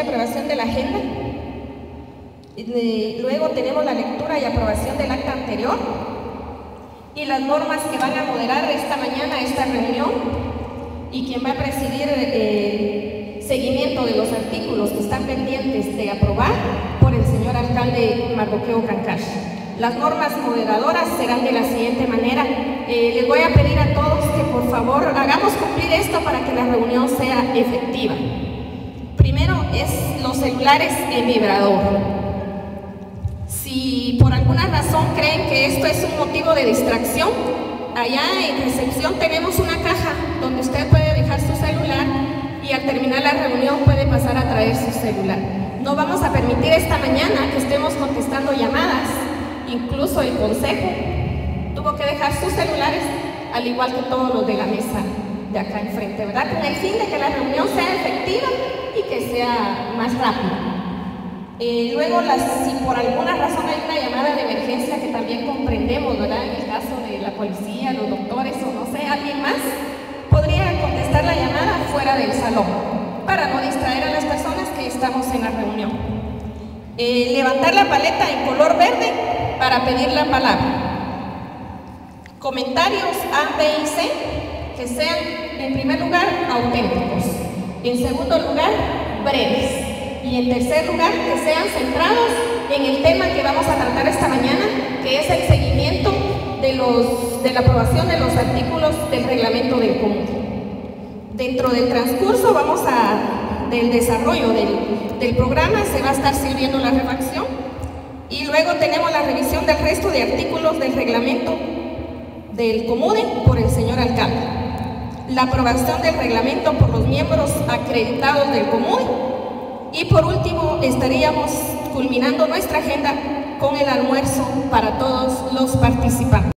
aprobación de la agenda. Luego tenemos la lectura y aprobación del acta anterior y las normas que van a moderar esta mañana esta reunión y quien va a presidir el eh, seguimiento de los artículos que están pendientes de aprobar por el señor alcalde Mardoqueo Cancash. Las normas moderadoras serán de la siguiente manera. Eh, les voy a pedir a todos que por favor hagamos cumplir esto para que la reunión sea efectiva. Primero es los celulares en vibrador. Si por alguna razón creen que esto es un motivo de distracción, allá en recepción tenemos una caja donde usted puede dejar su celular y al terminar la reunión puede pasar a traer su celular. No vamos a permitir esta mañana que estemos contestando llamadas incluso el consejo tuvo que dejar sus celulares, al igual que todos los de la mesa de acá enfrente, ¿verdad? Con el fin de que la reunión sea efectiva y que sea más rápida. Eh, luego, si por alguna razón hay una llamada de emergencia que también comprendemos, ¿verdad? En el caso de la policía, los doctores o no sé, alguien más, podría contestar la llamada fuera del salón para no distraer a las personas que estamos en la reunión. Eh, levantar la paleta en color verde para pedir la palabra. Comentarios A, B y C que sean, en primer lugar, auténticos. En segundo lugar, breves. Y en tercer lugar, que sean centrados en el tema que vamos a tratar esta mañana, que es el seguimiento de, los, de la aprobación de los artículos del reglamento del común. Dentro del transcurso vamos a, del desarrollo del, del programa, se va a estar sirviendo la redacción y luego tenemos la revisión del resto de artículos del reglamento del COMUDE por el señor alcalde. La aprobación del reglamento por los miembros acreditados del COMUDE. Y por último, estaríamos culminando nuestra agenda con el almuerzo para todos los participantes.